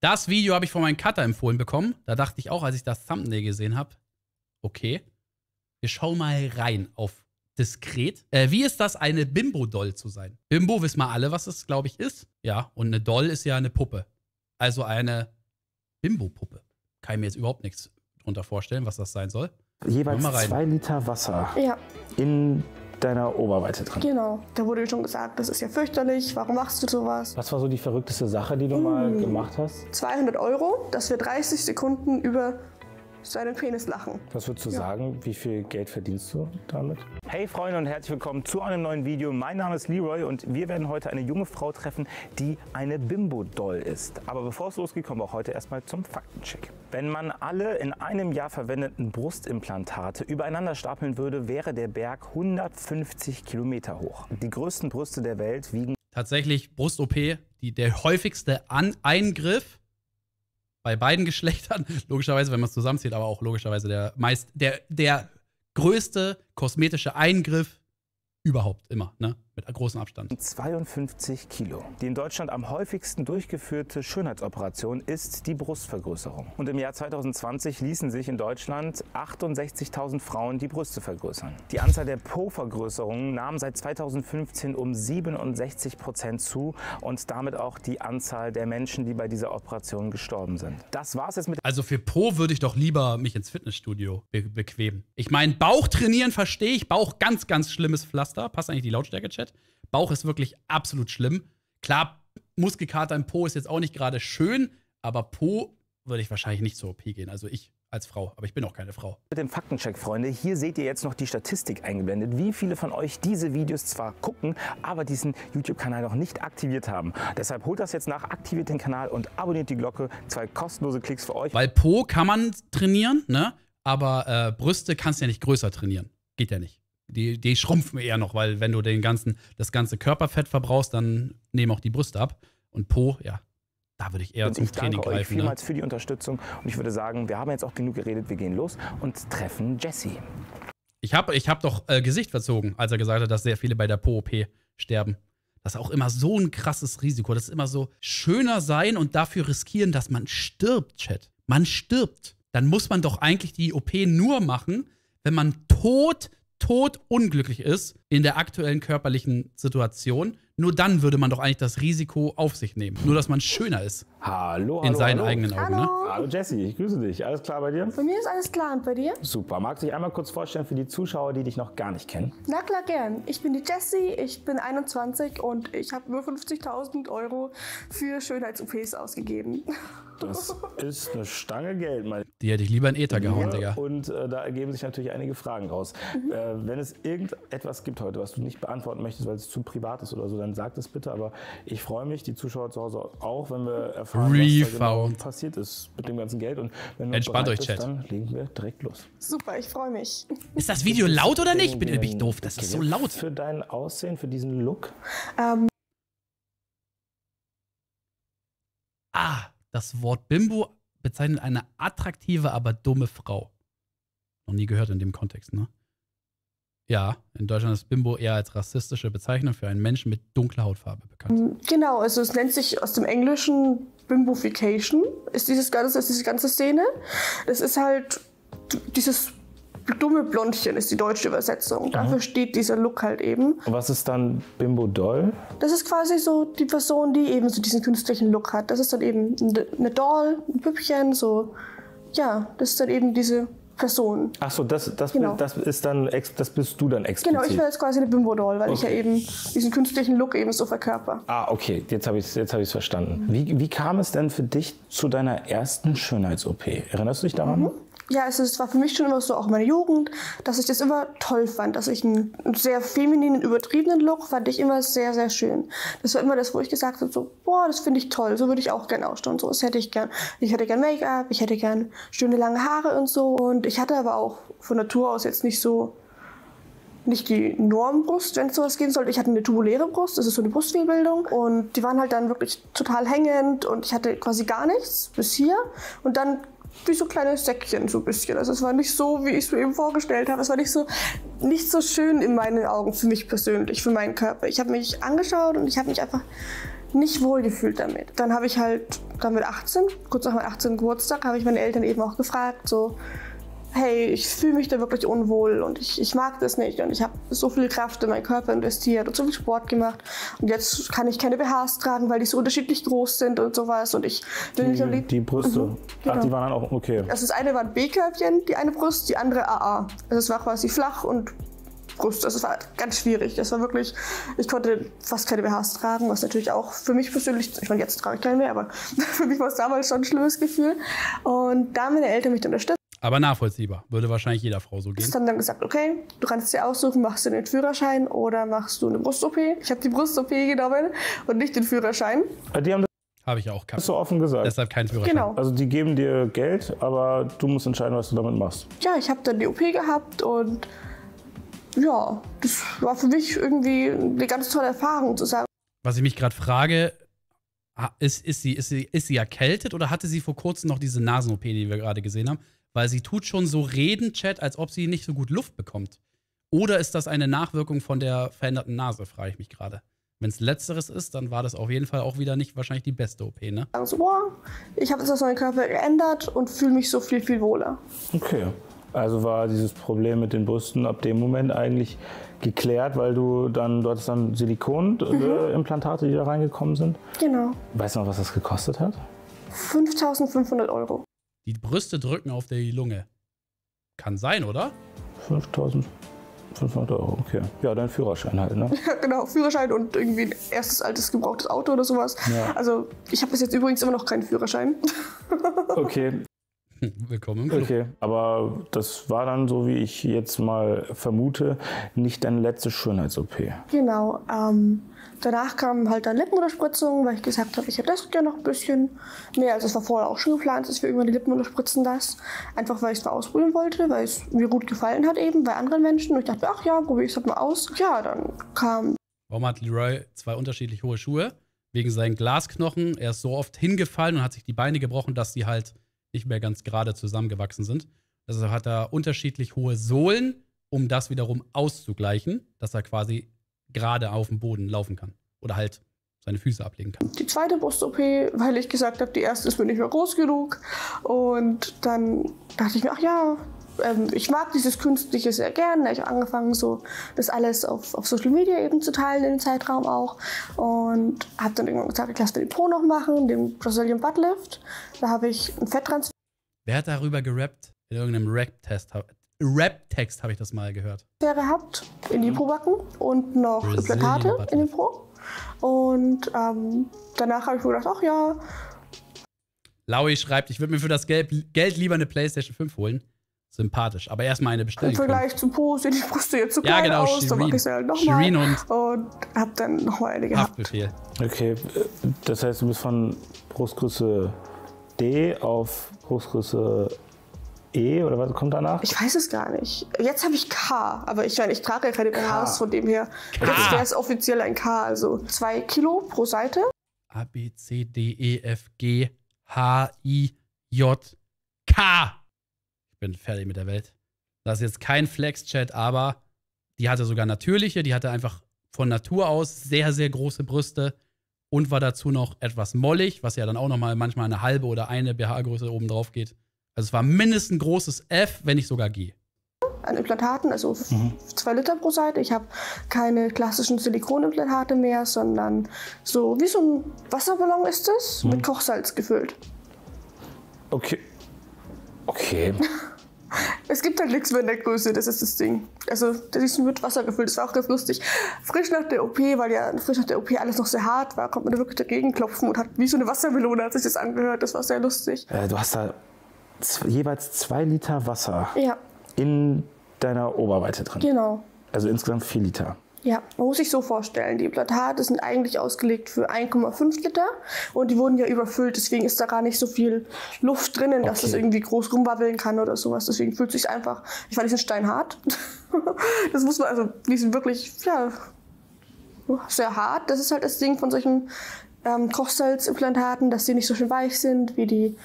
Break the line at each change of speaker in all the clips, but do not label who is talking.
Das Video habe ich von meinem Cutter empfohlen bekommen. Da dachte ich auch, als ich das Thumbnail gesehen habe, okay, wir schauen mal rein auf diskret. Äh, wie ist das, eine Bimbo-Doll zu sein? Bimbo wissen wir alle, was es, glaube ich, ist. Ja, und eine Doll ist ja eine Puppe. Also eine Bimbo-Puppe. Kann ich mir jetzt überhaupt nichts drunter vorstellen, was das sein soll.
Jeweils zwei Liter Wasser
Ja,
in deiner Oberweite drin.
genau. Da wurde schon gesagt, das ist ja fürchterlich, warum machst du sowas?
Was war so die verrückteste Sache, die du mal gemacht hast?
200 Euro, dass wir 30 Sekunden über seinen Penis lachen.
Was würdest du sagen, wie viel Geld verdienst du damit? Hey Freunde und herzlich willkommen zu einem neuen Video. Mein Name ist Leroy und wir werden heute eine junge Frau treffen, die eine Bimbo-Doll ist. Aber bevor es losgeht, kommen wir auch heute erstmal zum Faktencheck. Wenn man alle in einem Jahr verwendeten Brustimplantate übereinander stapeln würde, wäre der Berg 150 Kilometer hoch. Die größten Brüste der Welt wiegen
Tatsächlich Brust-OP, die, der häufigste An Eingriff bei beiden Geschlechtern, logischerweise, wenn man es zusammenzählt, aber auch logischerweise der meist, der, der größte kosmetische Eingriff überhaupt immer, ne? Mit großem Abstand.
52 Kilo. Die in Deutschland am häufigsten durchgeführte Schönheitsoperation ist die Brustvergrößerung. Und im Jahr 2020 ließen sich in Deutschland 68.000 Frauen die Brüste vergrößern. Die Anzahl der Po-Vergrößerungen nahm seit 2015 um 67 Prozent zu und damit auch die Anzahl der Menschen, die bei dieser Operation gestorben sind. Das war's jetzt mit
Also für Po würde ich doch lieber mich ins Fitnessstudio be bequemen. Ich meine, Bauch trainieren verstehe ich. Bauch ganz, ganz schlimmes Pflaster. Passt eigentlich die Lautstärke, Chat? Bauch ist wirklich absolut schlimm. Klar, Muskelkater im Po ist jetzt auch nicht gerade schön, aber Po würde ich wahrscheinlich nicht zur OP gehen. Also ich als Frau, aber ich bin auch keine Frau.
Mit dem Faktencheck, Freunde. Hier seht ihr jetzt noch die Statistik eingeblendet, wie viele von euch diese Videos zwar gucken, aber diesen YouTube-Kanal noch nicht aktiviert haben. Deshalb holt das jetzt nach, aktiviert den Kanal und abonniert die Glocke. Zwei kostenlose Klicks für euch.
Weil Po kann man trainieren, ne? Aber äh, Brüste kannst du ja nicht größer trainieren. Geht ja nicht. Die, die schrumpfen eher noch, weil wenn du den ganzen, das ganze Körperfett verbrauchst, dann nehmen auch die Brüste ab. Und Po, ja, da würde ich eher
Und
zum
ich danke
Training
euch
greifen. Ne?
vielmals für die Unterstützung. Und ich würde sagen, wir haben jetzt auch genug geredet. Wir gehen los und treffen Jessie.
Ich habe ich hab doch äh, Gesicht verzogen, als er gesagt hat, dass sehr viele bei der Po-OP sterben. Das ist auch immer so ein krasses Risiko. Das ist immer so schöner sein und dafür riskieren, dass man stirbt, Chat. Man stirbt. Dann muss man doch eigentlich die OP nur machen, wenn man tot, tot unglücklich ist in der aktuellen körperlichen Situation. Nur dann würde man doch eigentlich das Risiko auf sich nehmen. Nur, dass man schöner ist.
Hallo,
In
hallo,
seinen
hallo.
eigenen Augen, ne?
Hallo,
Hallo Jessie, ich grüße dich. Alles klar bei dir?
bei mir ist alles klar und bei dir?
Super. Magst du dich einmal kurz vorstellen für die Zuschauer, die dich noch gar nicht kennen?
Na klar, gern. Ich bin die Jessie, ich bin 21 und ich habe über 50.000 Euro für Schönheits-OPs ausgegeben.
Das ist eine Stange Geld, mein
Die hätte ich lieber in Ether gehauen,
Lieber.
Digga.
Und äh, da ergeben sich natürlich einige Fragen raus.
Mhm.
Äh, wenn es irgendetwas gibt heute, was du nicht beantworten möchtest, weil es zu privat ist oder so, dann sag das bitte. Aber ich freue mich, die Zuschauer zu Hause auch, wenn wir erfahren, was da genau passiert ist mit dem ganzen Geld. Und wenn du
Entspannt euch,
bist,
Chat.
dann legen wir direkt los.
Super, ich freue mich.
Ist das Video laut oder nicht? Bin, bin ich
Irgendwie
doof. Das ist so laut.
Für dein Aussehen, für diesen Look.
Ähm,
Ah, das Wort Bimbo bezeichnet eine attraktive, aber dumme Frau. Noch nie gehört in dem Kontext, ne? Ja, in Deutschland ist Bimbo eher als rassistische Bezeichnung für einen Menschen mit dunkler Hautfarbe bekannt.
genau, also es nennt sich aus dem Englischen Bimbofication, ist dieses ganze, ist diese ganze Szene. Das ist halt dieses dumme Blondchen, ist die deutsche Übersetzung. Dafür steht dieser Look halt eben.
Und was ist dann Bimbo Doll?
Das ist quasi so die Person, die eben so diesen künstlichen Look hat. Das ist dann eben eine Doll, ein Püppchen, so. Ja, das ist dann eben diese Person.
Ach so, das, das,
Genau.
das ist dann, das bist du dann explizit.
Genau, ich wäre jetzt quasi eine Bimbo-Doll, weil ich ja
Okay.
eben diesen künstlichen Look eben so verkörper.
Ah, okay, jetzt habe ich es jetzt hab verstanden. Wie, wie kam es denn für dich zu deiner ersten Schönheits-OP? Erinnerst du dich daran?
Ja, es war für mich schon immer so, auch in meiner Jugend, dass ich das immer toll fand, dass ich einen sehr femininen, übertriebenen Look fand ich immer sehr, sehr schön. Das war immer das, wo ich gesagt habe, so, boah, das finde ich toll, so würde ich auch gern ausschauen, so, das hätte ich gern. Ich hätte gern Make-up, ich hätte gern schöne lange Haare und so. Und ich hatte aber auch von Natur aus jetzt nicht so, nicht die Normbrust, wenn es sowas gehen sollte. Ich hatte eine tubuläre Brust, das ist so eine Brustfehlbildung. Und die waren halt dann wirklich total hängend und ich hatte quasi gar nichts bis hier. Und dann wie so kleine Säckchen so ein bisschen. Also es war nicht so, wie ich es mir eben vorgestellt habe. Es war nicht so, nicht so schön in meinen Augen für mich persönlich, für meinen Körper. Ich habe mich angeschaut und ich habe mich einfach nicht wohl gefühlt damit. Dann habe ich halt dann mit 18, kurz nach meinem 18. Geburtstag, habe ich meine Eltern eben auch gefragt, so, hey, ich fühle mich da wirklich unwohl und ich, ich mag das nicht und ich habe so viel Kraft in meinen Körper investiert und so viel Sport gemacht und jetzt kann ich keine BHs tragen, weil die so unterschiedlich groß sind und sowas und ich will mich am
Die, die Brüste.
Mhm,
Ach,
genau.
die waren dann auch okay.
Also das eine war ein B-Körbchen, die eine Brust, die andere AA. Also es war quasi flach und Brust. Also es war ganz schwierig. Das war wirklich, ich konnte fast keine BHs tragen, was natürlich auch für mich persönlich, ich meine, jetzt trage ich keine mehr, aber für mich war es damals schon ein schlimmes Gefühl. Und da haben meine Eltern mich unterstützt.
Aber nachvollziehbar. Würde wahrscheinlich jeder Frau so
Ich
gehen.
haben dann gesagt, okay, du kannst dir aussuchen, machst du den Führerschein oder machst du eine Brust-OP. Ich habe die Brust-OP genommen und nicht den Führerschein.
Äh, Die haben
Habe ich auch gehabt.
so offen gesagt.
Deshalb kein Führerschein.
Genau.
Also die geben dir Geld, aber du musst entscheiden, was du damit machst.
Ja, ich habe dann die OP gehabt und ja, das war für mich irgendwie eine ganz tolle Erfahrung zu sagen,
Was ich mich gerade frage, ist, ist, sie, ist, sie, ist sie erkältet oder hatte sie vor kurzem noch diese Nasen-OP, die wir gerade gesehen haben? Weil sie tut schon so reden, Chat, als ob sie nicht so gut Luft bekommt. Oder ist das eine Nachwirkung von der veränderten Nase, frage ich mich gerade. Wenn es letzteres ist, dann war das auf jeden Fall auch wieder nicht wahrscheinlich die beste OP, ne?
so, boah, ich habe jetzt was meinen Körper geändert und fühle mich so viel, viel wohler.
Okay. Also war dieses Problem mit den Brüsten ab dem Moment eigentlich geklärt, weil du dann, du hattest dann Silikonimplantate, die da reingekommen sind.
Genau.
Weißt du noch, was das gekostet hat?
5500 Euro.
Die Brüste drücken auf die Lunge. Kann sein, oder?
5500 Euro, okay. Ja, dein Führerschein halt, ne?
Ja, genau, Führerschein und irgendwie ein erstes altes gebrauchtes Auto oder sowas.
Ja.
Also, ich habe bis jetzt übrigens immer noch keinen Führerschein.
Okay,
Willkommen im Club.
okay. Aber das war dann, so wie ich jetzt mal vermute, nicht deine letzte Schönheits-OP.
Genau. Ähm, danach kam halt dann Lippenunterspritzung, weil ich gesagt habe, ich hätte das gerne noch ein bisschen mehr. Also es war vorher auch schon geplant, dass wir irgendwann die Lippen unterspritzen das. Einfach weil ich es mal ausprobieren wollte, weil es mir gut gefallen hat eben bei anderen Menschen. Und ich dachte, ach ja, probiere ich es halt mal aus. Ja, dann kam
Warum hat Leroy zwei unterschiedlich hohe Schuhe? Wegen seinen Glasknochen. Er ist so oft hingefallen und hat sich die Beine gebrochen, dass sie halt nicht mehr ganz gerade zusammengewachsen sind. Also hat er unterschiedlich hohe Sohlen, um das wiederum auszugleichen, dass er quasi gerade auf dem Boden laufen kann. Oder halt seine Füße ablegen kann.
die zweite Brust-OP, weil ich gesagt habe, die erste ist mir nicht mehr groß genug. Und dann dachte ich mir, ach ja, ähm, ich mag dieses Künstliche sehr gerne. Ich habe angefangen, so das alles auf, auf Social Media eben zu teilen, in dem Zeitraum auch. Und habe dann irgendwann gesagt, ich lasse mir den Po noch machen, den Brazilian Butt Lift. Da habe ich einen Fetttransfer
Wer hat darüber gerappt? In irgendeinem Rap-Test. Rap-Text habe ich das mal gehört.
gehabt in die Pobacken und noch
Brazilian Butt
in den. Po. Und ähm, danach habe ich mir gedacht, ach ja,
Laui schreibt, ich würde mir für das Geld, Geld lieber eine PlayStation 5 holen. Sympathisch. Aber erstmal eine
im
bestellen. können.
Vergleich zum Po sehen die Brüste jetzt so
Ja,
klein
genau,
aus. Dann mache
Shirin.
ich sie halt
Shirin
nochmal.
und
Und habe dann nochmal eine gehabt.
Haftbefehl.
Okay, das heißt, du bist von Brustgröße D auf Brustgröße E oder was kommt danach?
Ich weiß es gar nicht. Jetzt habe ich K, aber ich meine, ich trage ja keine BHs, von dem her. Jetzt wäre es offiziell ein K, also zwei Kilo pro Seite.
A, B, C, D, E, F, G, H, I, J, K. Ich bin fertig mit der Welt. Das ist jetzt kein Flex-Chat, aber die hatte sogar natürliche, die hatte einfach von Natur aus sehr, sehr große Brüste und war dazu noch etwas mollig, was ja dann auch nochmal manchmal eine halbe oder eine BH-Größe oben drauf geht. Also es war mindestens ein großes F, wenn nicht sogar G.
an Implantaten, also zwei Liter pro Seite. Ich habe keine klassischen Silikonimplantate mehr, sondern so wie so ein Wasserballon ist es, mit Kochsalz gefüllt.
Okay. Okay.
Es gibt halt nichts mehr in der Größe, das ist das Ding. Also, das ist mit Wasser gefüllt, das war auch ganz lustig. Frisch nach der OP, weil ja frisch nach der OP alles noch sehr hart war, konnte man da wirklich dagegen klopfen und hat wie so eine Wassermelone hat sich das angehört. Das war sehr lustig.
Äh, du hast da jeweils zwei Liter Wasser
Ja,
in deiner Oberweite drin.
genau.
Also insgesamt vier Liter.
Ja, man muss sich so vorstellen, die Implantate sind eigentlich ausgelegt für 1,5 Liter und die wurden ja überfüllt, deswegen ist da gar nicht so viel Luft drinnen, dass
Okay.
es irgendwie groß rumwabbeln kann oder sowas. Deswegen fühlt sich einfach, ich fand, die sind steinhart. das muss man, also die sind wirklich, ja, sehr hart. Das ist halt das Ding von solchen ähm, Kochsalzimplantaten, dass die nicht so schön weich sind wie die,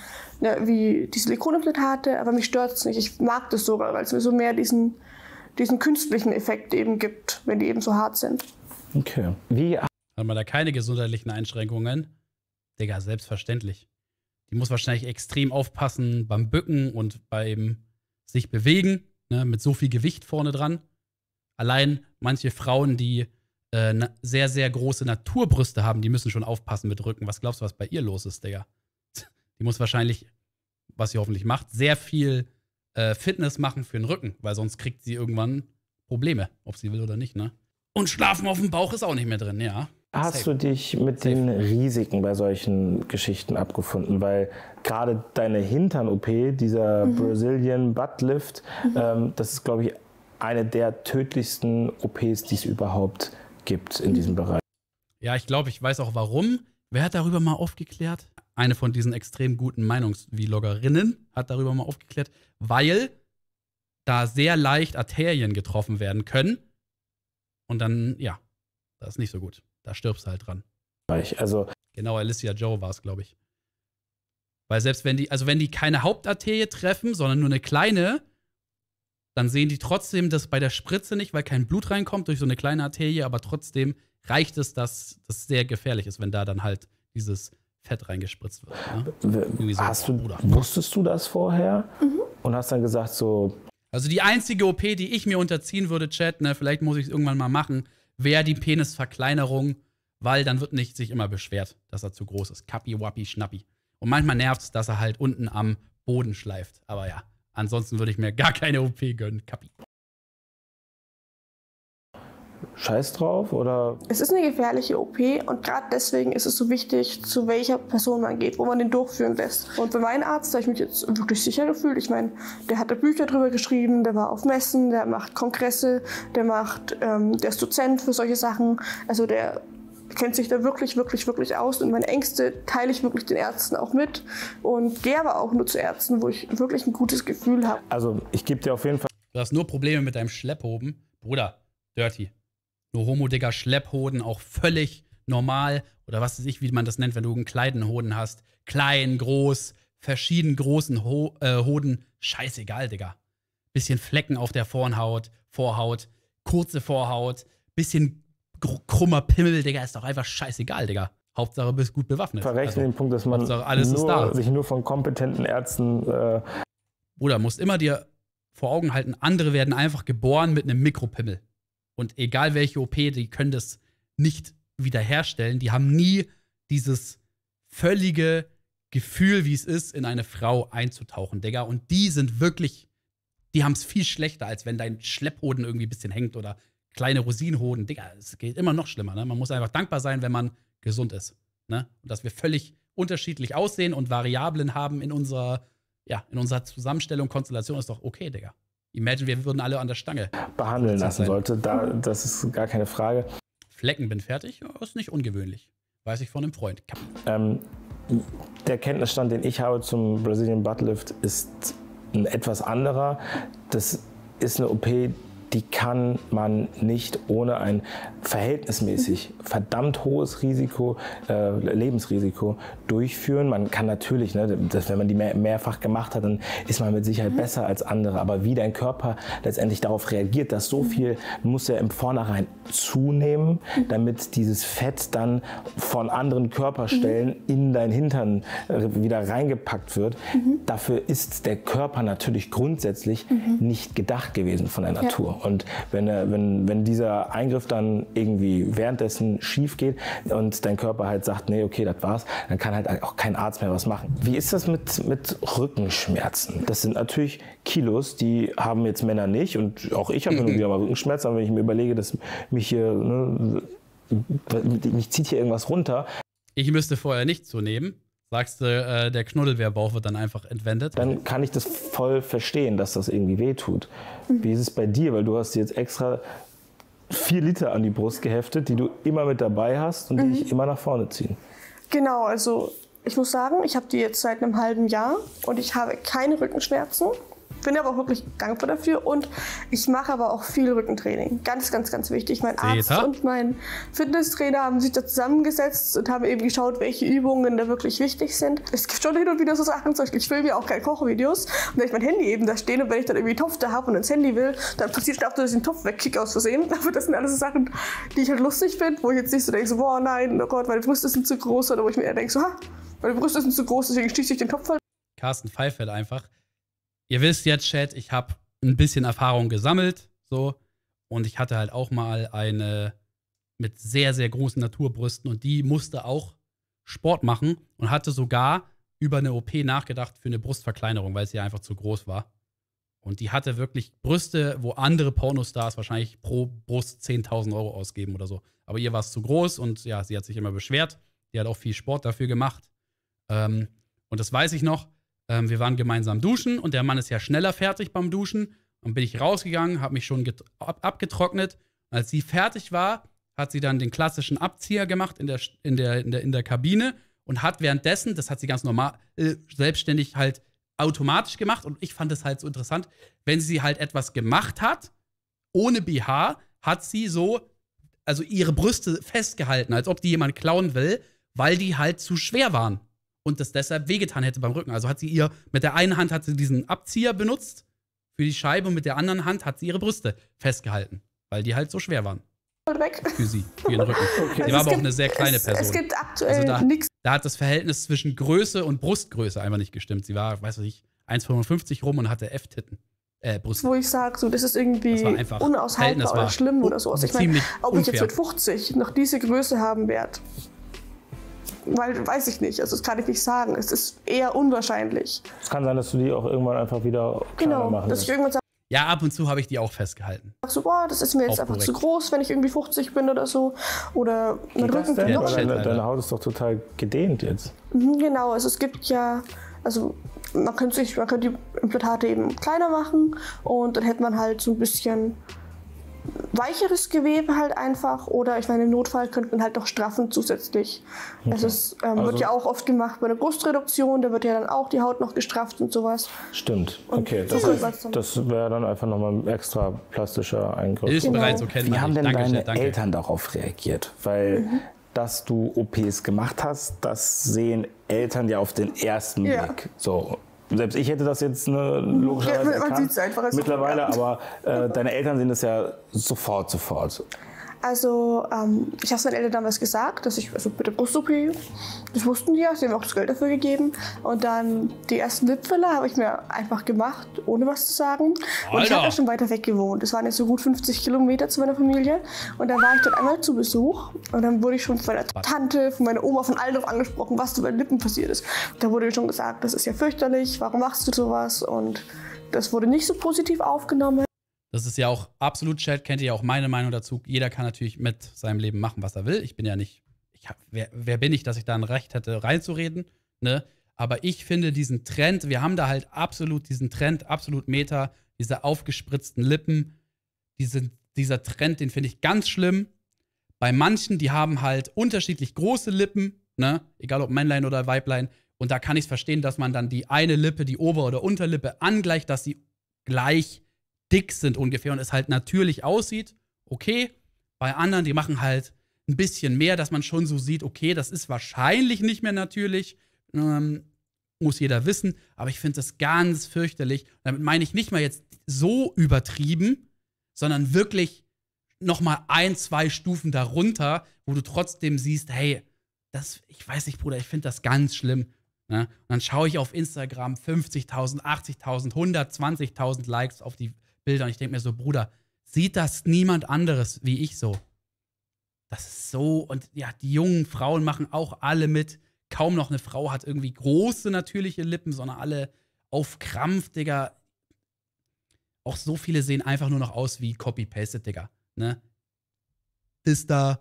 ne, wie die Silikonimplantate, aber mich stört es nicht. Ich mag das sogar, weil es mir so mehr diesen, diesen künstlichen Effekt eben gibt, wenn die eben so hart sind.
Okay. Wie
Hat man da keine gesundheitlichen Einschränkungen? Digga, selbstverständlich. Die muss wahrscheinlich extrem aufpassen beim Bücken und beim sich bewegen, ne, mit so viel Gewicht vorne dran. Allein manche Frauen, die äh, sehr, sehr große Naturbrüste haben, die müssen schon aufpassen mit Rücken. Was glaubst du, was bei ihr los ist, Digga? Die muss wahrscheinlich, was sie hoffentlich macht, sehr viel äh, Fitness machen für den Rücken, weil sonst kriegt sie irgendwann Probleme, ob sie will oder nicht, ne? Und Schlafen auf dem Bauch ist auch nicht mehr drin, ja.
Hast Safe. du dich mit Safe. den Risiken bei solchen Geschichten abgefunden? Weil gerade deine Hintern-OP, dieser mhm. Brazilian Butt Lift, mhm. ähm, das ist, glaube ich, eine der tödlichsten OPs, die es überhaupt gibt in diesem Bereich.
Ja, ich glaube, ich weiß auch warum. Wer hat darüber mal aufgeklärt? Eine von diesen extrem guten Meinungsvloggerinnen hat darüber mal aufgeklärt, weil da sehr leicht Arterien getroffen werden können. Und dann, ja, das ist nicht so gut. Da stirbst du halt dran.
Also
genau, Alicia Joe war es, glaube ich. Weil selbst wenn die, also wenn die keine Hauptarterie treffen, sondern nur eine kleine, dann sehen die trotzdem das bei der Spritze nicht, weil kein Blut reinkommt durch so eine kleine Arterie, aber trotzdem reicht es, dass das sehr gefährlich ist, wenn da dann halt dieses Fett reingespritzt wird.
Ne? So, hast du, wusstest du das vorher mhm. und hast dann gesagt so.
Also die einzige OP, die ich mir unterziehen würde, Chat, ne, vielleicht muss ich es irgendwann mal machen, wäre die Penisverkleinerung, weil dann wird nicht sich immer beschwert, dass er zu groß ist. Kappi, wappi, schnappi. Und manchmal nervt es, dass er halt unten am Boden schleift. Aber ja, ansonsten würde ich mir gar keine OP gönnen. Kappi.
Scheiß drauf oder?
Es ist eine gefährliche OP und gerade deswegen ist es so wichtig, zu welcher Person man geht, wo man den durchführen lässt. Und bei meinem Arzt habe ich mich jetzt wirklich sicher gefühlt. Ich meine, der hat da Bücher drüber geschrieben, der war auf Messen, der macht Kongresse, der macht, ähm, der ist Dozent für solche Sachen. Also der kennt sich da wirklich, wirklich, wirklich aus und meine Ängste teile ich wirklich den Ärzten auch mit und gehe aber auch nur zu Ärzten, wo ich wirklich ein gutes Gefühl habe.
Also ich gebe dir auf jeden Fall.
Du hast nur Probleme mit deinem Schlepphoben. Bruder, dirty. Nur Homo, Digga, Schlepphoden auch völlig normal. Oder was weiß ich, wie man das nennt, wenn du einen Kleidenhoden hast. Klein, groß, verschieden großen Ho äh, Hoden. Scheißegal, Digga. Bisschen Flecken auf der Vorhaut, Vorhaut, kurze Vorhaut, bisschen krummer Pimmel, Digga, ist doch einfach scheißegal, Digga. Hauptsache, du bist gut bewaffnet.
Verrechne also, den Punkt, dass man nur, sich nur von kompetenten Ärzten. Äh
Bruder, musst immer dir vor Augen halten, andere werden einfach geboren mit einem Mikropimmel. Und egal welche OP, die können das nicht wiederherstellen. Die haben nie dieses völlige Gefühl, wie es ist, in eine Frau einzutauchen, Digga. Und die sind wirklich, die haben es viel schlechter, als wenn dein Schlepphoden irgendwie ein bisschen hängt oder kleine Rosinenhoden. Digga, es geht immer noch schlimmer. Ne? Man muss einfach dankbar sein, wenn man gesund ist. Ne? Und dass wir völlig unterschiedlich aussehen und Variablen haben in unserer, ja, in unserer Zusammenstellung, Konstellation, ist doch okay, Digga. Imagine, wir würden alle an der Stange
behandeln lassen sollte. Da, das ist gar keine Frage.
Flecken bin fertig, ist nicht ungewöhnlich. Weiß ich von einem Freund.
Ähm, der Kenntnisstand, den ich habe zum Brazilian Buttlift, ist ein etwas anderer. Das ist eine OP, die kann man nicht ohne ein verhältnismäßig verdammt hohes Risiko, äh, Lebensrisiko durchführen. Man kann natürlich, ne, das, wenn man die mehr, mehrfach gemacht hat, dann ist man mit Sicherheit mhm. besser als andere. Aber wie dein Körper letztendlich darauf reagiert, dass so viel muss er im Vornherein zunehmen, mhm. damit dieses Fett dann von anderen Körperstellen mhm. in dein Hintern äh, wieder reingepackt wird. Mhm. Dafür ist der Körper natürlich grundsätzlich mhm. nicht gedacht gewesen von der Natur. Und wenn, wenn, wenn dieser Eingriff dann irgendwie währenddessen schief geht und dein Körper halt sagt, nee, okay, das war's, dann kann halt auch kein Arzt mehr was machen. Wie ist das mit, mit Rückenschmerzen? Das sind natürlich Kilos, die haben jetzt Männer nicht und auch ich habe mhm. wieder mal Rückenschmerzen, aber wenn ich mir überlege, dass mich hier, ne, mich zieht hier irgendwas runter.
Ich müsste vorher nicht zunehmen. Sagst du, äh, der Knuddelwehrbauch wird dann einfach entwendet?
Dann kann ich das voll verstehen, dass das irgendwie wehtut. Mhm. Wie ist es bei dir? Weil du hast jetzt extra vier Liter an die Brust geheftet, die du immer mit dabei hast und mhm. die dich immer nach vorne ziehen.
Genau, also ich muss sagen, ich habe die jetzt seit einem halben Jahr und ich habe keine Rückenschmerzen. Bin aber auch wirklich dankbar dafür und ich mache aber auch viel Rückentraining. Ganz, ganz, ganz wichtig. Mein Arzt
Zeta?
und mein Fitnesstrainer haben sich da zusammengesetzt und haben eben geschaut, welche Übungen da wirklich wichtig sind. Es gibt schon hin und wieder so Sachen, zum Beispiel, ich filme ja auch keine Kochvideos und wenn ich mein Handy eben da stehen und wenn ich dann irgendwie Topf da habe und ins Handy will, dann passiert es auch, dass ich den Topf wegkicke aus Versehen. Aber das sind alles so Sachen, die ich halt lustig finde, wo ich jetzt nicht so denke, so, boah, nein, oh Gott, meine Brüste sind zu groß oder wo ich mir eher denke, so, ha, meine Brüste sind zu groß, deswegen schließe ich den Topf halt
Carsten Pfeiffer einfach. Ihr wisst jetzt, Chat, ich habe ein bisschen Erfahrung gesammelt, so. Und ich hatte halt auch mal eine mit sehr, sehr großen Naturbrüsten und die musste auch Sport machen und hatte sogar über eine OP nachgedacht für eine Brustverkleinerung, weil sie einfach zu groß war. Und die hatte wirklich Brüste, wo andere Pornostars wahrscheinlich pro Brust 10.000 Euro ausgeben oder so. Aber ihr war es zu groß und ja, sie hat sich immer beschwert. Die hat auch viel Sport dafür gemacht. Ähm, und das weiß ich noch. Ähm, wir waren gemeinsam duschen und der Mann ist ja schneller fertig beim Duschen. Dann bin ich rausgegangen, habe mich schon ab abgetrocknet. Als sie fertig war, hat sie dann den klassischen Abzieher gemacht in der, in der, in der, in der Kabine und hat währenddessen, das hat sie ganz normal, äh, selbstständig halt automatisch gemacht. Und ich fand es halt so interessant, wenn sie halt etwas gemacht hat, ohne BH, hat sie so, also ihre Brüste festgehalten, als ob die jemand klauen will, weil die halt zu schwer waren und das deshalb wehgetan hätte beim Rücken. Also hat sie ihr, mit der einen Hand hat sie diesen Abzieher benutzt für die Scheibe und mit der anderen Hand hat sie ihre Brüste festgehalten, weil die halt so schwer waren
weg.
für sie, für ihren Rücken.
Okay.
Sie war
es
aber auch
gibt-
eine sehr kleine
es,
Person.
Es gibt aktuell
Also da-
nichts
Da hat das Verhältnis zwischen Größe und Brustgröße einfach nicht gestimmt. Sie war, weiß ich, 1,55 rum und hatte F-Titten. Äh, Brüste.
wo ich sage, so, das ist irgendwie
Das war einfach- Verhältnis
unaushaltbar oder schlimm oder so. Also ich meine, ob ich jetzt mit 50 noch diese Größe haben werde, weil, weiß ich nicht. Also das kann ich nicht sagen. Es ist eher unwahrscheinlich.
Es kann sein, dass du die auch irgendwann einfach wieder
Genau,
machen
dass ich irgendwann sage,
Ja, ab und zu habe ich die auch festgehalten.
so, boah, das ist mir jetzt
Auch
einfach
korrekt.
zu groß, wenn ich irgendwie 50 bin oder so. Oder mein Rücken
denn?
Ja,
deine, deine Haut ist doch total gedehnt jetzt.
Mhm, Genau, also es gibt ja, also man könnte sich, man könnte die Implantate eben kleiner machen und dann hätte man halt so ein bisschen weicheres Gewebe halt einfach oder ich meine im Notfall könnte man halt noch straffen zusätzlich. Es ist, ähm,
Also-
wird ja auch oft gemacht bei der Brustreduktion, da wird ja dann auch die Haut noch gestrafft und sowas.
Stimmt.
Und
Okay, das, heißt, das wäre dann einfach nochmal ein extra plastischer Eingriff.
Ist
Genau.
bereits so kennen
Wie
wir
haben denn
Danke,
deine
danke.
Eltern darauf reagiert? Weil, dass du OPs gemacht hast, das sehen Eltern ja auf den ersten
Ja.
Blick. So. Selbst ich hätte das jetzt ne, logischerweise
Ja,
erkannt, mittlerweile, aber äh, deine Eltern sehen das ja sofort, sofort.
Also, ähm, ich habe meinen Eltern damals gesagt, dass ich, also bitte Brust-OP, das wussten die ja, sie haben auch das Geld dafür gegeben. Und dann die ersten Lipfiller habe ich mir einfach gemacht, ohne was zu sagen. Und ich habe ja schon weiter weg gewohnt. Das waren jetzt so gut 50 Kilometer zu meiner Familie. Und dann war ich dort einmal zu Besuch. Und dann wurde ich schon von meiner Tante, von meiner Oma, von allen darauf angesprochen, was zu meinen Lippen passiert ist. Da wurde mir schon gesagt, das ist ja fürchterlich, warum machst du sowas? Und das wurde nicht so positiv aufgenommen.
Das ist ja auch absolut Chat, kennt ihr ja auch meine Meinung dazu. Jeder kann natürlich mit seinem Leben machen, was er will. Ich bin ja nicht, ich hab, wer, wer bin ich, dass ich da ein Recht hätte, reinzureden, ne? Aber ich finde diesen Trend, wir haben da halt absolut diesen Trend, absolut Meta, diese aufgespritzten Lippen, diese, dieser Trend, den finde ich ganz schlimm. Bei manchen, die haben halt unterschiedlich große Lippen, ne? Egal ob Männlein oder Weiblein. Und da kann ich es verstehen, dass man dann die eine Lippe, die Ober- oder Unterlippe angleicht, dass sie gleich dick sind ungefähr und es halt natürlich aussieht. Okay. Bei anderen, die machen halt ein bisschen mehr, dass man schon so sieht, okay, das ist wahrscheinlich nicht mehr natürlich. Ähm, muss jeder wissen. Aber ich finde das ganz fürchterlich. Damit meine ich nicht mal jetzt so übertrieben, sondern wirklich noch mal ein, zwei Stufen darunter, wo du trotzdem siehst, hey, das, ich weiß nicht, Bruder, ich finde das ganz schlimm. Ne? Und dann schaue ich auf Instagram 50.000, 80.000, 120.000 Likes auf die Bilder und ich denke mir so, Bruder, sieht das niemand anderes wie ich so? Das ist so, und ja, die jungen Frauen machen auch alle mit. Kaum noch eine Frau hat irgendwie große natürliche Lippen, sondern alle auf Krampf, Digga. Auch so viele sehen einfach nur noch aus wie Copy-Pasted, Digga. Ne? Das da,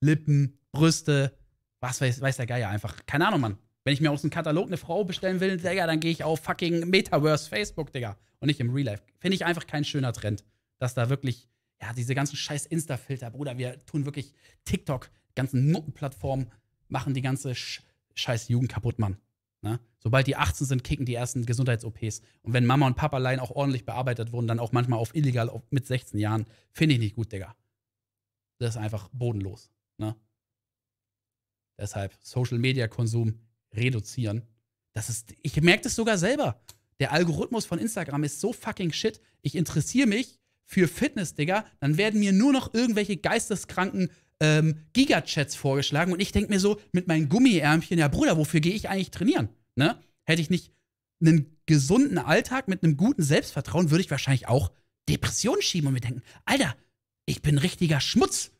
Lippen, Brüste, was weiß, weiß der Geier einfach. Keine Ahnung, Mann. Wenn ich mir aus dem Katalog eine Frau bestellen will, Digga, dann gehe ich auf fucking Metaverse Facebook, Digga. Und nicht im Real Life. Finde ich einfach kein schöner Trend. Dass da wirklich, ja, diese ganzen scheiß Insta-Filter, Bruder, wir tun wirklich TikTok, ganzen Nuttenplattformen machen die ganze Sch scheiß Jugend kaputt, Mann. Ne? Sobald die 18 sind, kicken die ersten Gesundheits-OPs. Und wenn Mama und Papa allein auch ordentlich bearbeitet wurden, dann auch manchmal auf illegal auf, mit 16 Jahren, finde ich nicht gut, Digga. Das ist einfach bodenlos. Ne? Deshalb Social-Media-Konsum reduzieren. Das ist, ich merke das sogar selber. Der Algorithmus von Instagram ist so fucking shit. Ich interessiere mich für Fitness, Digga. Dann werden mir nur noch irgendwelche geisteskranken ähm, Gigachats vorgeschlagen und ich denke mir so mit meinen Gummiärmchen, ja Bruder, wofür gehe ich eigentlich trainieren? Ne? Hätte ich nicht einen gesunden Alltag mit einem guten Selbstvertrauen, würde ich wahrscheinlich auch Depressionen schieben und mir denken, Alter, ich bin richtiger Schmutz.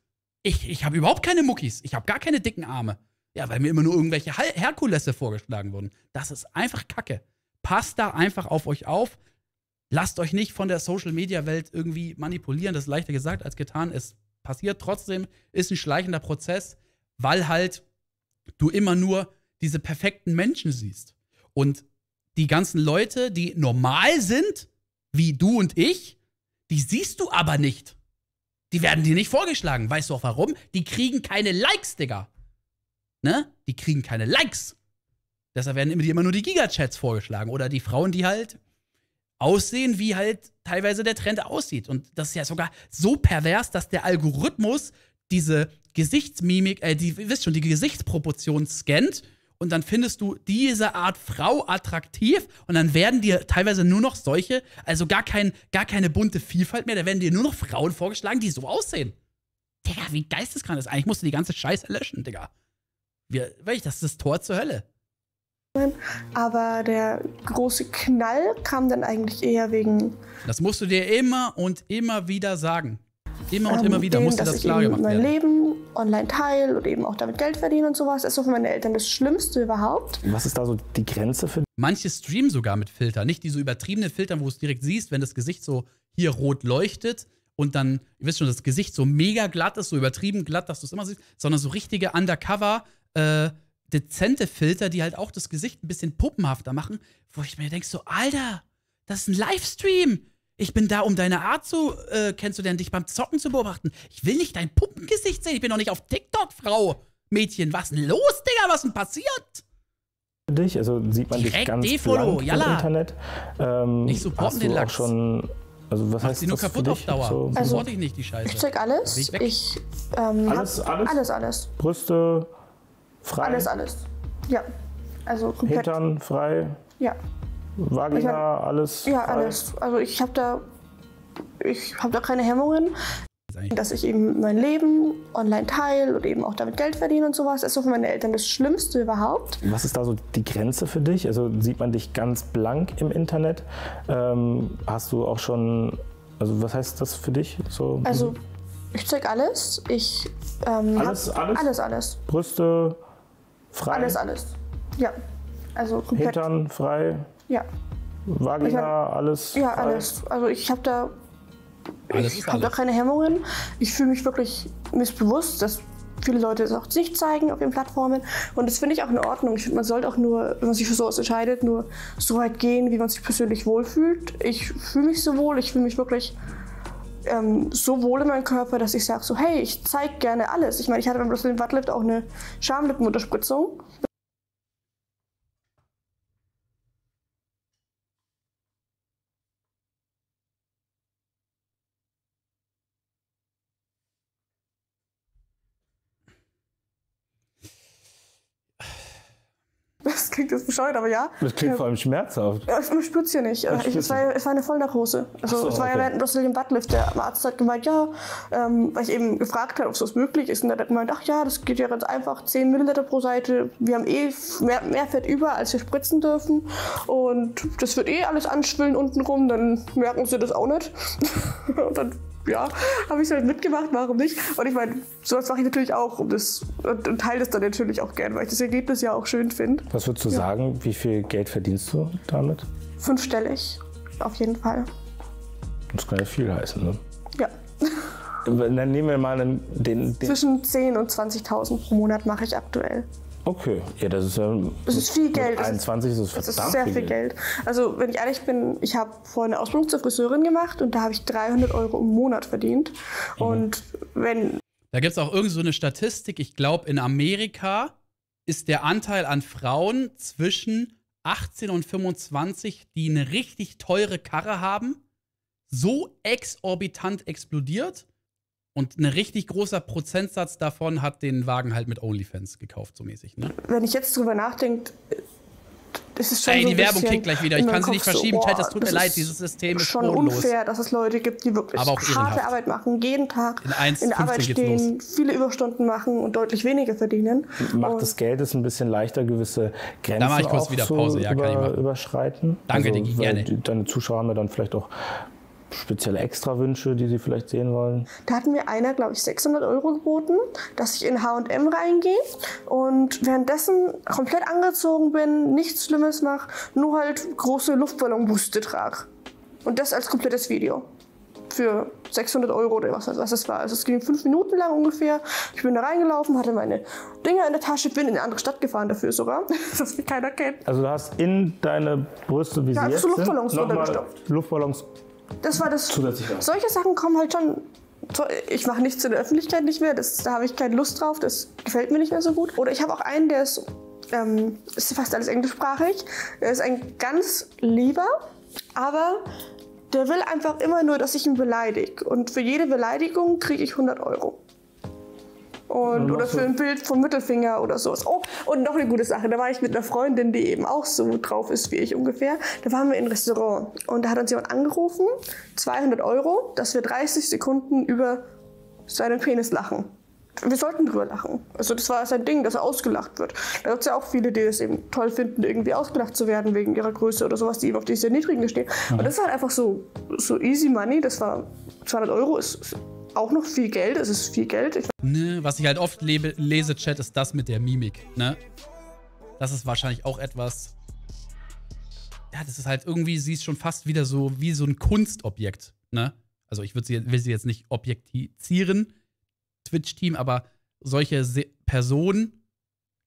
Ich, ich habe überhaupt keine Muckis. Ich habe gar keine dicken Arme. Ja, weil mir immer nur irgendwelche Herkulesse vorgeschlagen wurden. Das ist einfach Kacke. Passt da einfach auf euch auf. Lasst euch nicht von der Social Media Welt irgendwie manipulieren. Das ist leichter gesagt als getan. Es passiert trotzdem, ist ein schleichender Prozess, weil halt du immer nur diese perfekten Menschen siehst. Und die ganzen Leute, die normal sind, wie du und ich, die siehst du aber nicht. Die werden dir nicht vorgeschlagen. Weißt du auch warum? Die kriegen keine Likes, Digga ne? Die kriegen keine Likes. Deshalb werden immer, immer nur die Gigachats vorgeschlagen oder die Frauen, die halt aussehen, wie halt teilweise der Trend aussieht. Und das ist ja sogar so pervers, dass der Algorithmus diese Gesichtsmimik, äh, die, wisst schon, die Gesichtsproportion scannt und dann findest du diese Art Frau attraktiv und dann werden dir teilweise nur noch solche, also gar, kein, gar keine bunte Vielfalt mehr, da werden dir nur noch Frauen vorgeschlagen, die so aussehen. Digga, wie geisteskrank ist eigentlich? Musst du die ganze Scheiße löschen, Digga. Wir, das ist das Tor zur Hölle.
Aber der große Knall kam dann eigentlich eher wegen.
Das musst du dir immer und immer wieder sagen. Immer und ähm, immer wieder dem, musst du das klar gemacht
werden. Mein Leben online teile und eben auch damit Geld verdienen und sowas. Das ist so für meine Eltern das Schlimmste überhaupt.
Was ist da so die Grenze für?
Manche streamen sogar mit Filtern. Nicht die so übertriebene Filter, wo du es direkt siehst, wenn das Gesicht so hier rot leuchtet und dann, ihr wisst schon, das Gesicht so mega glatt ist, so übertrieben glatt, dass du es immer siehst, sondern so richtige Undercover- äh, dezente Filter, die halt auch das Gesicht ein bisschen puppenhafter machen, wo ich mir denke so, Alter, das ist ein Livestream. Ich bin da, um deine Art zu äh, kennenzulernen, dich beim Zocken zu beobachten. Ich will nicht dein Puppengesicht sehen. Ich bin doch nicht auf TikTok, Frau. Mädchen, was denn los, Digga? Was denn passiert?
Dich, also sieht man Direkt dich ganz blank im Internet.
Ähm, nicht supporten den Lachs.
schon also was Macht heißt
sie nur
das
kaputt auf Dauer. So? Also, ich nicht die Scheiße.
Ich check alles. Ich, ich ähm,
alles, alles,
alles, alles.
Brüste, Frei?
Alles, alles. Ja. Also komplett.
Hintern frei?
Ja.
Vagina, hab, alles?
Ja, frei? alles. Also ich habe da, ich habe da keine Hemmungen. Dass ich eben mein Leben online teile und eben auch damit Geld verdiene und sowas, ist so für meine Eltern das Schlimmste überhaupt.
Was ist da so die Grenze für dich? Also sieht man dich ganz blank im Internet? Ähm, hast du auch schon, also was heißt das für dich? So,
also ich zeig alles. Ich ähm,
alles, alles,
alles, alles.
Brüste, Frei?
Alles, alles. Ja. Also komplett.
Hintern frei?
Ja.
Vagina, hab, alles?
Ja, frei? alles. Also ich habe da, ich habe da keine Hemmungen. Ich fühle mich wirklich missbewusst, dass viele Leute es auch nicht zeigen auf ihren Plattformen. Und das finde ich auch in Ordnung. Ich finde, man sollte auch nur, wenn man sich für sowas entscheidet, nur so weit gehen, wie man sich persönlich wohlfühlt. Ich fühle mich so wohl, ich fühle mich wirklich ähm, so wohl in meinem Körper, dass ich sage so, hey, ich zeige gerne alles. Ich meine, ich hatte beim Brazilian Buttlift auch eine Schamlippenunterspritzung. Das klingt jetzt bescheuert, aber ja.
Das klingt vor allem schmerzhaft.
Man spürt es ja nicht. Ich, es, war, es war eine Vollnarkose. Also so, es war okay. ja während dem Brazilian Buttlift. Der Arzt hat gemeint, ja, ähm, weil ich eben gefragt habe, ob sowas möglich ist. Und er hat gemeint, ach ja, das geht ja ganz einfach. 10 Milliliter pro Seite. Wir haben eh mehr, mehr Fett über, als wir spritzen dürfen. Und das wird eh alles anschwillen unten rum. Dann merken sie das auch nicht. und dann ja, habe ich halt mitgemacht, warum nicht? Und ich meine, sowas mache ich natürlich auch und, das, und, und teile das dann natürlich auch gern, weil ich das Ergebnis ja auch schön finde.
Was würdest du ja. sagen, wie viel Geld verdienst du damit?
Fünfstellig, auf jeden Fall.
Das kann ja viel heißen, ne?
Ja.
Dann nehmen wir mal den, den
Zwischen 10.000 und 20.000 pro Monat mache ich aktuell.
Okay, ja, das ist ja.
Das ist viel Geld.
21 ist es
verdammt Das ist sehr viel Geld. Geld. Also, wenn ich ehrlich bin, ich habe vorher eine Ausbildung zur Friseurin gemacht und da habe ich 300 Euro im Monat verdient. Mhm. Und wenn.
Da gibt es auch irgend so eine Statistik, ich glaube, in Amerika ist der Anteil an Frauen zwischen 18 und 25, die eine richtig teure Karre haben, so exorbitant explodiert. Und ein richtig großer Prozentsatz davon hat den Wagen halt mit OnlyFans gekauft, so mäßig. Ne?
Wenn ich jetzt drüber nachdenke, ist es schon
Ey,
so
die Werbung kickt gleich wieder. Ich kann sie nicht verschieben.
So,
Chat,
boah,
tut mir
das
leid.
ist
Dieses System ist
schon
bodenlos.
unfair, dass es Leute gibt, die wirklich
Aber auch
harte
ehrenhaft.
Arbeit machen, jeden Tag
In 1,15
in der Arbeit stehen, viele Überstunden machen und deutlich weniger verdienen.
Macht
und
das Geld es ein bisschen leichter, gewisse Grenzen
mach ich kurz
auch
wieder
zu
Pause. Ja, kann ich
über,
machen.
überschreiten?
Danke,
also, weil
gerne.
Die, deine Zuschauer haben ja dann vielleicht auch spezielle Extrawünsche, die sie vielleicht sehen wollen.
Da hat mir einer, glaube ich, 600 Euro geboten, dass ich in H&M reingehe und währenddessen komplett angezogen bin, nichts Schlimmes mache, nur halt große Luftballonbuste trage. Und das als komplettes Video. Für 600 Euro oder was, was es war. Also es ging fünf Minuten lang ungefähr. Ich bin da reingelaufen, hatte meine Dinger in der Tasche, bin in eine andere Stadt gefahren dafür sogar, dass mich keiner kennt.
Also du hast in deine Brüste, wie
Ja,
sie jetzt
so
sind,
Luftballons runtergestopft.
Luftballons
Das war das.
Zusätzlich.
Solche Sachen kommen halt schon. Ich mache nichts in der Öffentlichkeit nicht mehr, das, da habe ich keine Lust drauf, das gefällt mir nicht mehr so gut. Oder ich habe auch einen, der ist, ähm, ist fast alles englischsprachig. Er ist ein ganz lieber, aber der will einfach immer nur, dass ich ihn beleidige. Und für jede Beleidigung kriege ich 100 Euro. Und, oder für ein Bild vom Mittelfinger oder sowas. Oh, und noch eine gute Sache. Da war ich mit einer Freundin, die eben auch so drauf ist wie ich ungefähr. Da waren wir im Restaurant. Und da hat uns jemand angerufen, 200 Euro, dass wir 30 Sekunden über seinen Penis lachen. Wir sollten drüber lachen. Also das war sein Ding, dass er ausgelacht wird. Da gibt es ja auch viele, die es eben toll finden, irgendwie ausgelacht zu werden wegen ihrer Größe oder sowas, die eben auf diese niedrigen stehen. Und das ist halt einfach so, so easy money. Das war 200 Euro, ist auch noch viel Geld. Es ist viel Geld.
Ne, was ich halt oft lebe, lese, Chat, ist das mit der Mimik, ne? Das ist wahrscheinlich auch etwas. Ja, das ist halt irgendwie, sie ist schon fast wieder so wie so ein Kunstobjekt, ne? Also ich sie, will sie jetzt nicht objektizieren, Twitch-Team, aber solche Se Personen,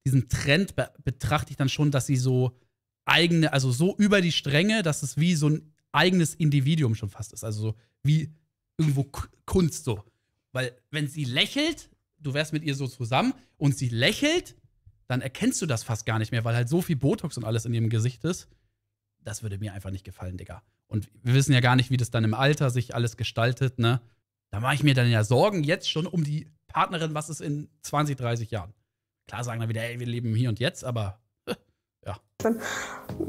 diesen Trend be betrachte ich dann schon, dass sie so eigene, also so über die Stränge, dass es wie so ein eigenes Individuum schon fast ist. Also so wie irgendwo Kunst so. Weil wenn sie lächelt, du wärst mit ihr so zusammen und sie lächelt, dann erkennst du das fast gar nicht mehr, weil halt so viel Botox und alles in ihrem Gesicht ist. Das würde mir einfach nicht gefallen, Digga. Und wir wissen ja gar nicht, wie das dann im Alter sich alles gestaltet, ne? Da mache ich mir dann ja Sorgen jetzt schon um die Partnerin, was ist in 20, 30 Jahren. Klar sagen dann wieder, ey, wir leben hier und jetzt, aber ja.
Dann,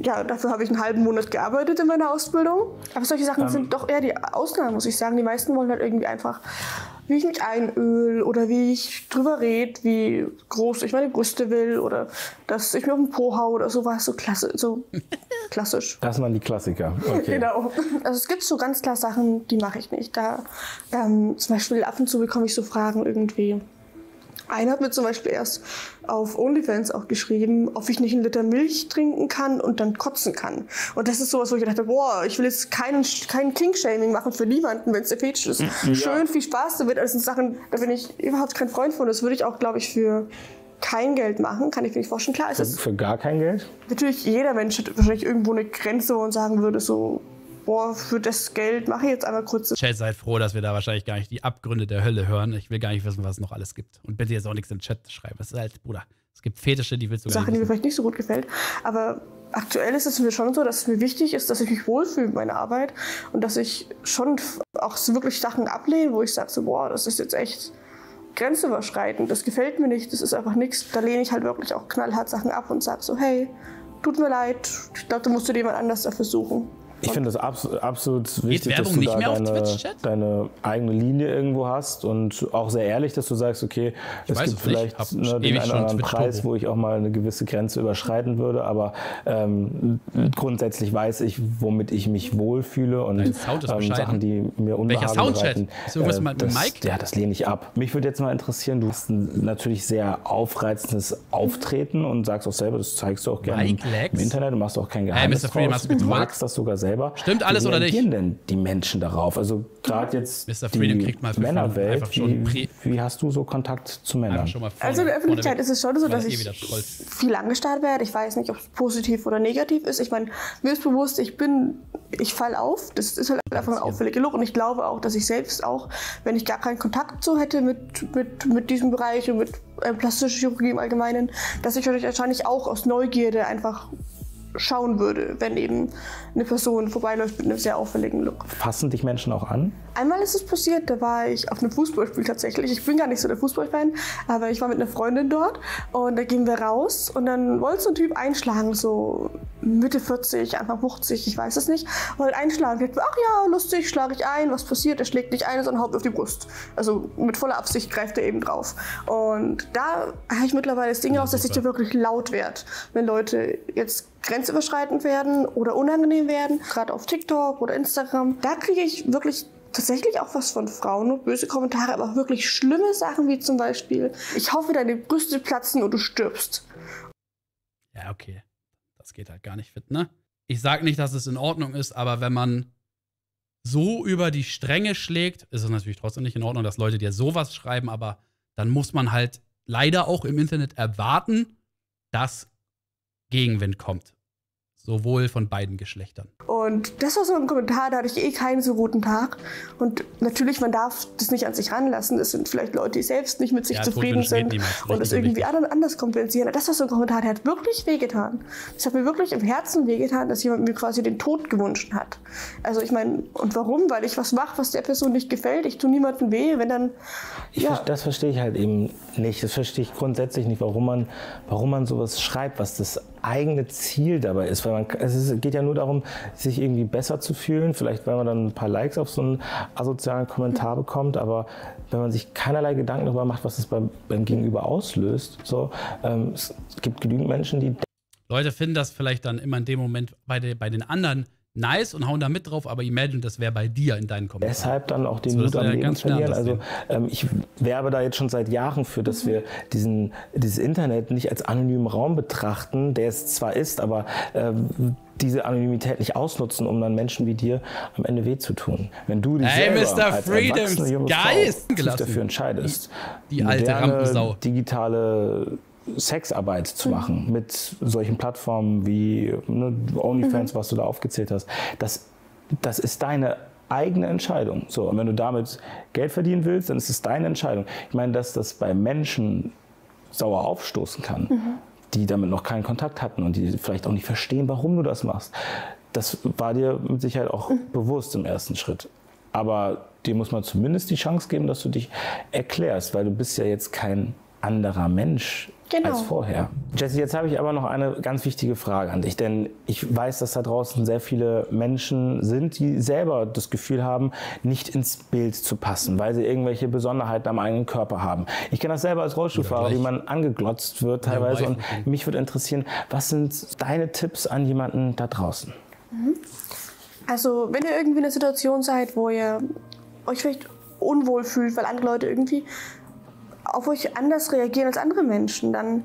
ja, dafür habe ich einen halben Monat gearbeitet in meiner Ausbildung. Aber solche Sachen sind doch eher die Ausnahmen, muss ich sagen. Die meisten wollen halt irgendwie einfach, wie ich mich einöl oder wie ich drüber rede, wie groß ich meine Brüste will oder dass ich mir auf den Po hau oder sowas. So, klasse, so klassisch.
Das waren die Klassiker. Okay.
Genau. Also es gibt so ganz klar Sachen, die mache ich nicht. Da ähm, zum Beispiel ab und zu bekomme ich so Fragen irgendwie. Einer hat mir zum Beispiel erst auf OnlyFans auch geschrieben, ob ich nicht einen Liter Milch trinken kann und dann kotzen kann. Und das ist sowas, wo ich gedacht habe, boah, ich will jetzt keinen, kein King-Shaming machen für niemanden, wenn es der Fetisch ist. Schön, viel Spaß damit. Das sind Sachen, da bin ich überhaupt kein Freund von. Das würde ich auch, glaube ich, für kein Geld machen, kann ich mir nicht vorstellen. Klar, es
Für,
ist
für gar kein Geld?
natürlich jeder Mensch hat wahrscheinlich irgendwo eine Grenze, wo man sagen würde, so, boah, für das Geld mache ich jetzt einmal kurz.
Chat, seid froh, dass wir da wahrscheinlich gar nicht die Abgründe der Hölle hören. Ich will gar nicht wissen, was es noch alles gibt. Und bitte jetzt auch nichts im Chat schreiben. Das ist halt, Bruder, es gibt Fetische, die willst du gar
Sache, die mir vielleicht nicht so gut gefällt. Aber aktuell ist es mir schon so, dass es mir wichtig ist, dass ich mich wohlfühle mit meiner Arbeit und dass ich schon auch so wirklich Sachen ablehne, wo ich sage, so, boah, das ist jetzt echt grenzüberschreitend, das gefällt mir nicht, das ist einfach nichts. Da lehne ich halt wirklich auch knallhart Sachen ab und sage so, hey, tut mir leid, ich glaube, du musst dir jemand anders dafür suchen.
Ich finde das abs absolut wichtig, dass du da deine, deine eigene Linie irgendwo hast und auch sehr ehrlich, dass du sagst, okay, es gibt
es nicht.
vielleicht ne, den einen oder anderen Preis,
Turbo.
wo ich auch mal eine gewisse Grenze überschreiten würde, aber ähm, grundsätzlich weiß ich, womit ich mich wohlfühle und ähm. Sachen, die mir Unbehagen bereiten.
Ist irgendwas mit dem
das? Ja, das lehne ich ab. Mich würde jetzt mal interessieren, du hast ein natürlich sehr aufreizendes Auftreten und sagst auch selber, das zeigst du auch gerne im Internet, du machst auch kein Geheimnis
Mr. Freedom, hast? Du
magst das sogar selber. Selber.
Stimmt alles
wie
oder nicht?
reagieren denn die Menschen darauf? Also gerade jetzt
Mr. Freedom
die
kriegt mal
Männerwelt. Wie, wie hast du so Kontakt zu Männern?
Einfach schon mal vorne,
Also in der Öffentlichkeit ist es schon so, dass
eh
ich viel angestarrt werde. Ich weiß nicht, ob es positiv oder negativ ist. Ich meine, mir ist bewusst, ich bin, ich falle auf. Das ist halt einfach ein auffälliger Look. Und ich glaube auch, dass ich selbst auch, wenn ich gar keinen Kontakt so hätte mit, mit, mit diesem Bereich und mit äh, plastischer Chirurgie im Allgemeinen, dass ich wahrscheinlich auch aus Neugierde einfach schauen würde, wenn eben eine Person vorbeiläuft mit einem sehr auffälligen Look.
Fassen dich Menschen auch an?
Einmal ist es passiert, da war ich auf einem Fußballspiel tatsächlich. Ich bin gar nicht so der Fußballfan, aber ich war mit einer Freundin dort und da gingen wir raus und dann wollte so ein Typ einschlagen, so Mitte 40, Anfang 50, ich weiß es nicht. Wollte einschlagen. Ich dachte, ach ja, lustig, schlage ich ein, was passiert? Er schlägt nicht ein, sondern haut auf die Brust. Also mit voller Absicht greift er eben drauf. Und da habe ich mittlerweile das Ding raus, dass ich da wirklich laut werde, wenn Leute jetzt grenzüberschreitend werden oder unangenehm werden, gerade auf TikTok oder Instagram. Da kriege ich wirklich tatsächlich auch was von Frauen und böse Kommentare, aber auch wirklich schlimme Sachen wie zum Beispiel, ich hoffe, deine Brüste platzen und du stirbst.
Ja, okay. Das geht halt gar nicht fit, ne? Ich sag nicht, dass es in Ordnung ist, aber wenn man so über die Stränge schlägt, ist es natürlich trotzdem nicht in Ordnung, dass Leute dir sowas schreiben, aber dann muss man halt leider auch im Internet erwarten, dass Gegenwind kommt. Sowohl von beiden Geschlechtern.
Und das war so ein Kommentar, da hatte ich eh keinen so guten Tag. Und natürlich, man darf das nicht an sich ranlassen. Es sind vielleicht Leute, die selbst nicht mit sich
Ja,
zufrieden sind und es
Richtig
irgendwie
wichtig.
anderen anders kompensieren. Das war so ein Kommentar, der hat wirklich wehgetan. Das hat mir wirklich im Herzen wehgetan, dass jemand mir quasi den Tod gewünscht hat. Also ich meine, und warum? Weil ich was mache, was der Person nicht gefällt. Ich tue niemandem weh, wenn dann,
Ich,
ja,
ver- Das verstehe ich halt eben nicht. Das verstehe ich grundsätzlich nicht, warum man, warum man sowas schreibt, was das eigene Ziel dabei ist. Weil man, es geht ja nur darum, sich irgendwie besser zu fühlen. Vielleicht, weil man dann ein paar Likes auf so einen asozialen Kommentar bekommt. Aber wenn man sich keinerlei Gedanken darüber macht, was es beim, beim Gegenüber auslöst, so, ähm, es gibt genügend Menschen, die
Leute finden das vielleicht dann immer in dem Moment bei, de, bei den anderen nice und hauen da mit drauf, aber imagine, das wäre bei dir in deinen Kommentaren.
deshalb dann auch den
So,
Mut am Leben
ganz
verlieren. Also ähm, ich werbe da jetzt schon seit Jahren für, dass wir diesen, dieses Internet nicht als anonymen Raum betrachten, der es zwar ist, aber ähm, diese Anonymität nicht ausnutzen, um dann Menschen wie dir am Ende weh zu tun. Wenn du dich
Hey,
selber
Mr.
als
Freedoms Geist
dafür entscheidest,
Die- die alte Rampensau.
digitale Sexarbeit zu machen mit solchen Plattformen wie ne, OnlyFans, was du da aufgezählt hast, das, das ist deine eigene Entscheidung. So, und wenn du damit Geld verdienen willst, dann ist es deine Entscheidung. Ich meine, dass das bei Menschen sauer aufstoßen kann, die damit noch keinen Kontakt hatten und die vielleicht auch nicht verstehen, warum du das machst. Das war dir mit Sicherheit auch bewusst im ersten Schritt. Aber dir muss man zumindest die Chance geben, dass du dich erklärst, weil du bist ja jetzt kein anderer Mensch
Genau.
als vorher. Jesse, jetzt habe ich aber noch eine ganz wichtige Frage an dich, denn ich weiß, dass da draußen sehr viele Menschen sind, die selber das Gefühl haben, nicht ins Bild zu passen, weil sie irgendwelche Besonderheiten am eigenen Körper haben. Ich kenne das selber als Rollstuhlfahrer,
gleich.
wie man angeglotzt wird teilweise und
Reifen.
mich würde interessieren, was sind deine Tipps an jemanden da draußen?
Also, wenn ihr irgendwie in einer Situation seid, wo ihr euch vielleicht unwohl fühlt, weil andere Leute irgendwie auf euch anders reagieren als andere Menschen, dann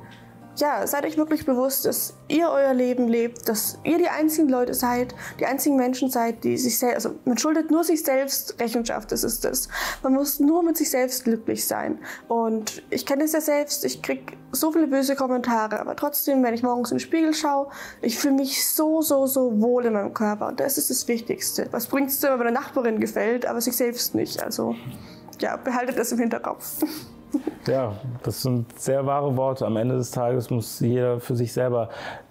ja, seid euch wirklich bewusst, dass ihr euer Leben lebt, dass ihr die einzigen Leute seid, die einzigen Menschen seid, die sich selbst, also man schuldet nur sich selbst Rechenschaft, das ist das. Man muss nur mit sich selbst glücklich sein. Und ich kenne es ja selbst, ich krieg so viele böse Kommentare, aber trotzdem, wenn ich morgens den Spiegel schaue, ich fühle mich so, so, so wohl in meinem Körper. Und das ist das Wichtigste. Was bringt es dir, wenn der Nachbarin gefällt, aber sich selbst nicht? Also, ja, behaltet das im Hinterkopf.
Ja, das sind sehr wahre Worte. Am Ende des Tages muss jeder für sich selber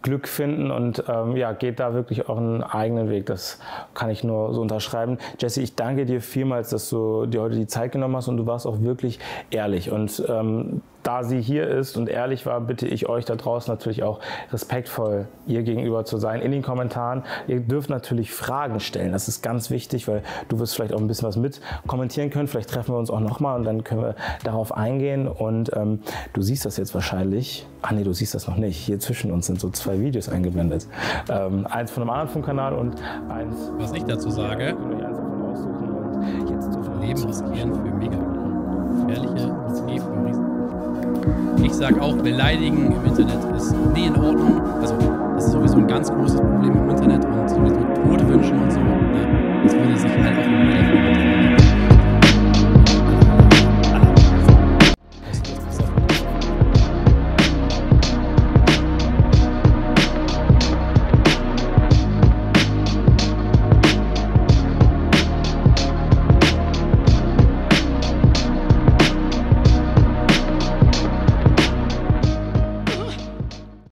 Glück finden und ähm, ja, geht da wirklich auch einen eigenen Weg. Das kann ich nur so unterschreiben. Jesse, ich danke dir vielmals, dass du dir heute die Zeit genommen hast und du warst auch wirklich ehrlich. Und ähm, da sie hier ist und ehrlich war, bitte ich euch da draußen natürlich auch respektvoll ihr gegenüber zu sein in den Kommentaren. Ihr dürft natürlich Fragen stellen. Das ist ganz wichtig, weil du wirst vielleicht auch ein bisschen was mit kommentieren können. Vielleicht treffen wir uns auch nochmal und dann können wir darauf eingehen. Und ähm, du siehst das jetzt wahrscheinlich. Ah nee, du siehst das noch nicht. Hier zwischen uns sind so zwei Videos eingeblendet. Ähm, eins von einem anderen Funkkanal und eins.
Was ich dazu sage.
Könnt ihr eins davon aussuchen und jetzt dürfen
Leben riskieren für mega. Gefährliche Idee von Ich sag auch, beleidigen im Internet ist nie in Ordnung. Also, das ist sowieso ein ganz großes Problem im Internet und sowieso Tod wünschen und so. Ne? Das würde sich halt auch im Internet